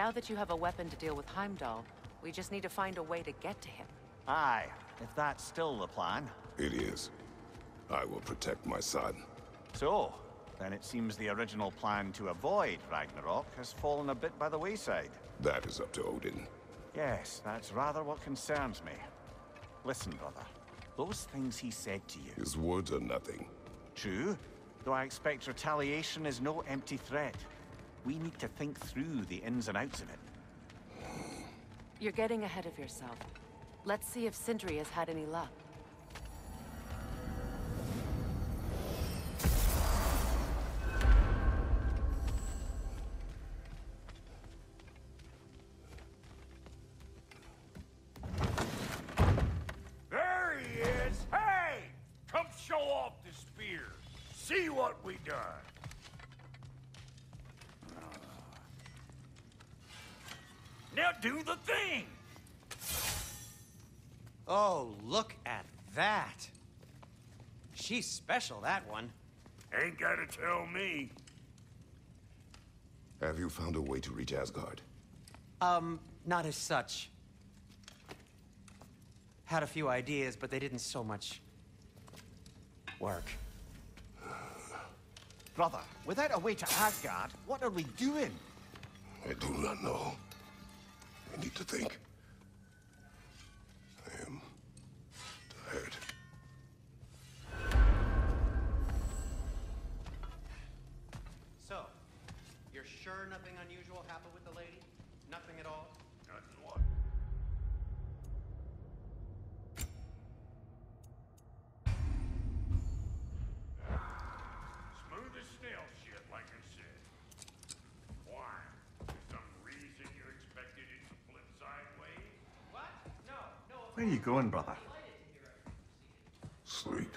Now that you have a weapon to deal with Heimdall, we just need to find a way to get to him. Aye, if that's still the plan. It is. I will protect my son. So, then it seems the original plan to avoid Ragnarok has fallen a bit by the wayside. That is up to Odin. Yes, that's rather what concerns me. Listen, brother. Those things he said to you. His words are nothing. True, though I expect retaliation is no empty threat. We need to think through the ins and outs of it. You're getting ahead of yourself. Let's see if Sindri has had any luck. There he is! Hey! Come show off the spear. See what we done. Now do the thing! Oh, look at that. She's special, that one. Ain't gotta tell me. Have you found a way to reach Asgard? Um, not as such. Had a few ideas, but they didn't so much work. Brother, without a way to Asgard, what are we doing? I do not know. I need to think. I am tired. So, you're sure nothing unusual happened with the lady? Nothing at all? Nothing what? Smooth as snail shit, like I said. Why? For some reason you expected it to flip sideways? What? No, no. Where are you going, brother? Sleep.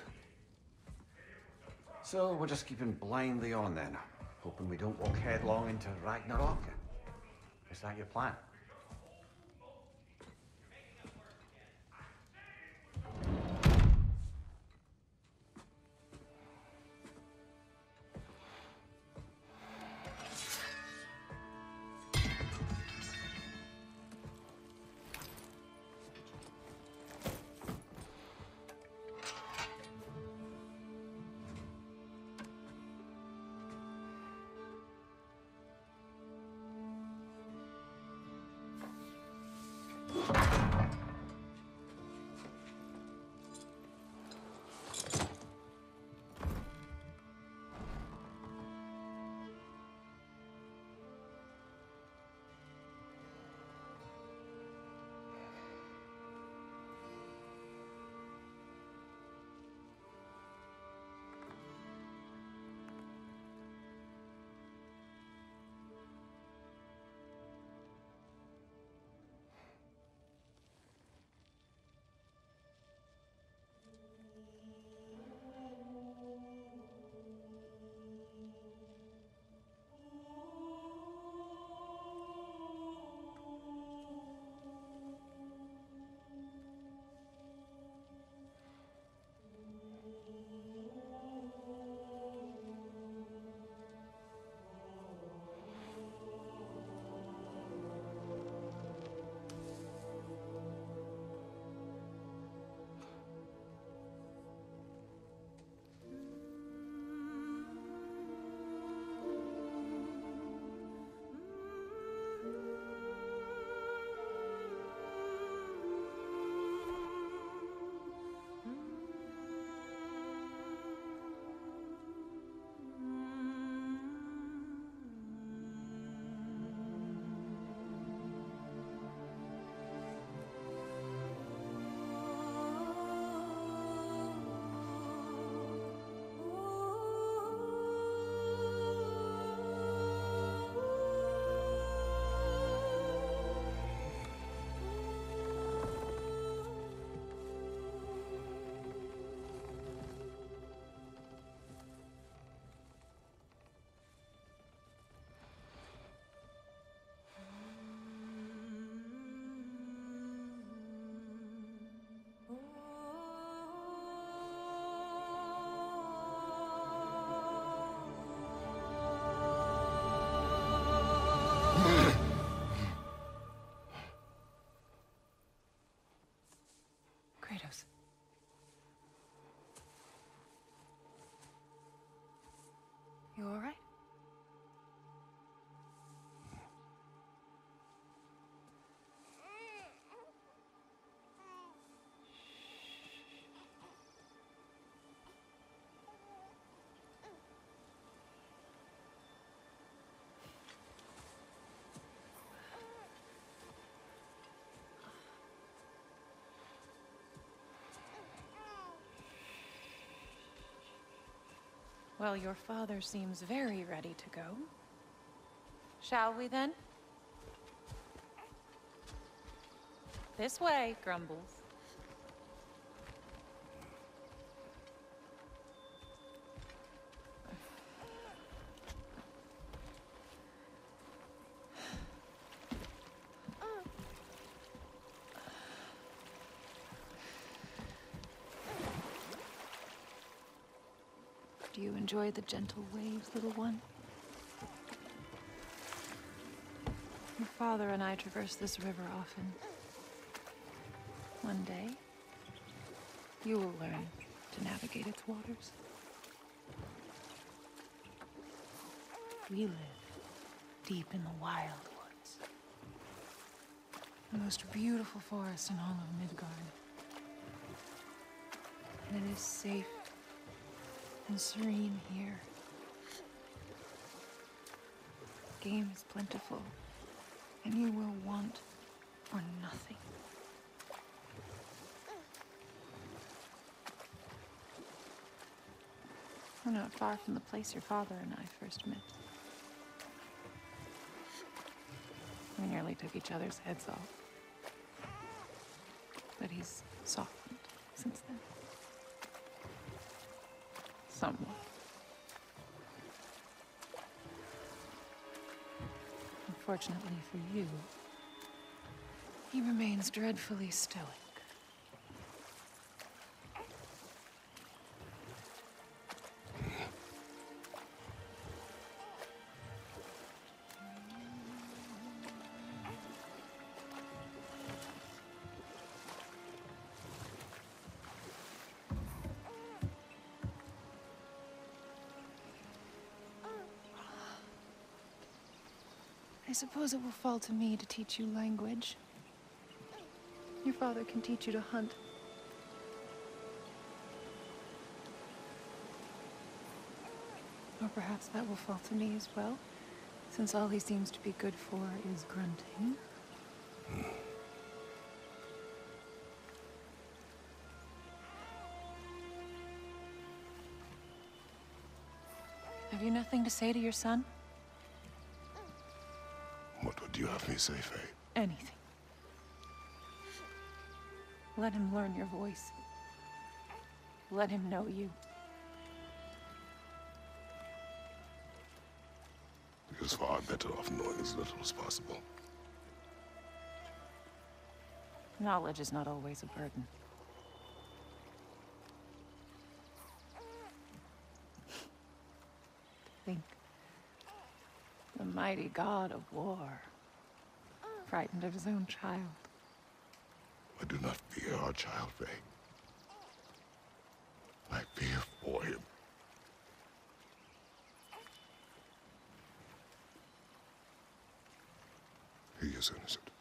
So we're just keeping blindly on then, hoping we don't walk headlong into Ragnarok. Is that your plan? You all right? Well, your father seems very ready to go. Shall we then? This way, Grumbles. Do you enjoy the gentle waves, little one? Your father and I traverse this river often. One day, you will learn to navigate its waters. We live deep in the wild woods. The most beautiful forest in all of Midgard. And it is safe and serene here. Game is plentiful, and you will want for nothing. We're not far from the place your father and I first met. We nearly took each other's heads off. But he's softened since then. Unfortunately for you, he remains dreadfully stoic. I suppose it will fall to me to teach you language. Your father can teach you to hunt. Or perhaps that will fall to me as well, since all he seems to be good for is grunting. Have you nothing to say to your son? Say, Faye? Eh? Anything. Let him learn your voice. Let him know you. He is far better off knowing as little as possible. Knowledge is not always a burden. Think. The mighty god of war. Frightened of his own child. I do not fear our child, Faye. I fear for him. He is innocent.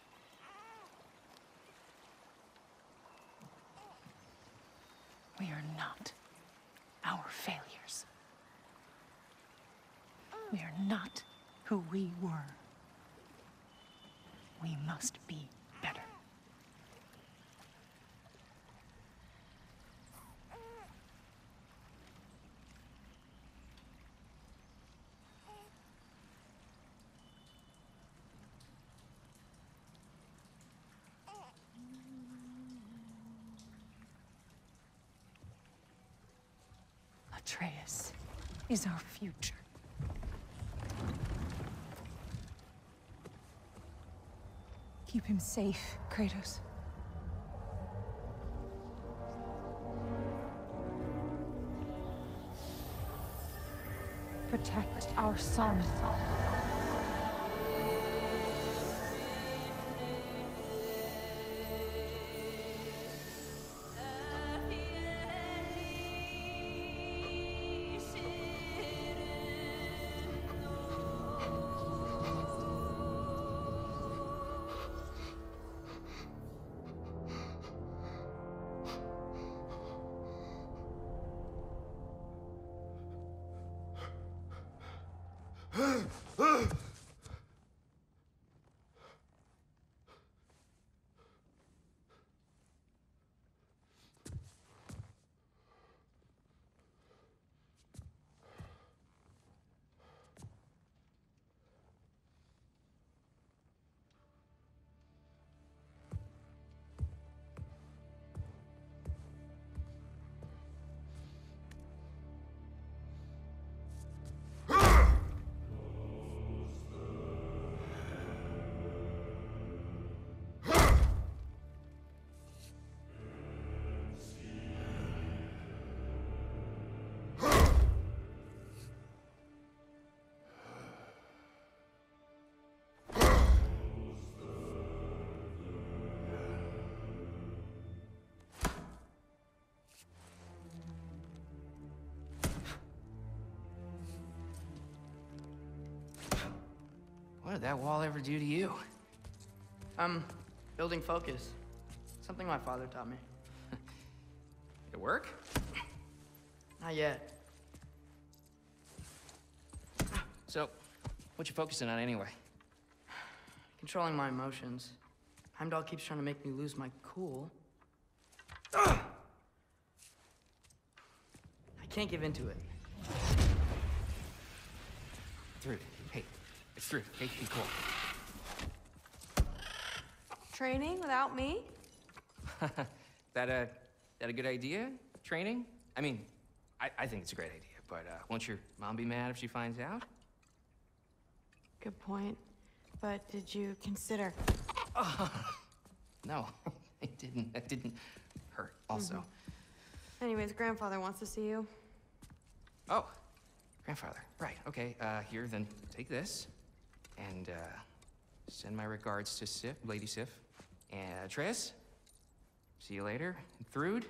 We are not our failures. We are not who we were. We must be better. Atreus is our future. Keep him safe, Kratos. Protect our son. Ah! Ah! What did that wall ever do to you? Um, building focus. Something my father taught me. It work? Not yet. So, what you focusing on anyway? Controlling my emotions. Heimdall keeps trying to make me lose my cool. I can't give into it. Through. It's through. Hey, be cool. Training without me? that a that a good idea? Training? I mean, I, I think it's a great idea, but uh, won't your mom be mad if she finds out? Good point. But did you consider? No, it didn't. It didn't hurt. Also, Anyways, grandfather wants to see you. oh, grandfather. Right. Okay. Uh, here, then take this, and uh, send my regards to Sif, Lady Sif, and Tris. See you later. And Thrud.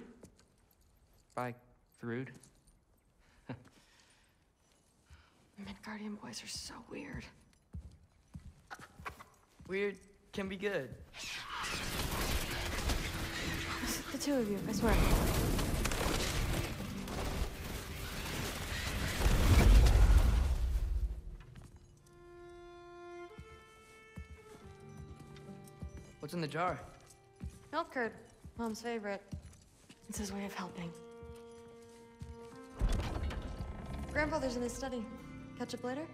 Bye, Thrud. Midgardian boys are so weird. Weird can be good. The two of you, I swear. What's in the jar? Milk curd, mom's favorite. It's his way of helping. Grandfather's in his study. Catch up later?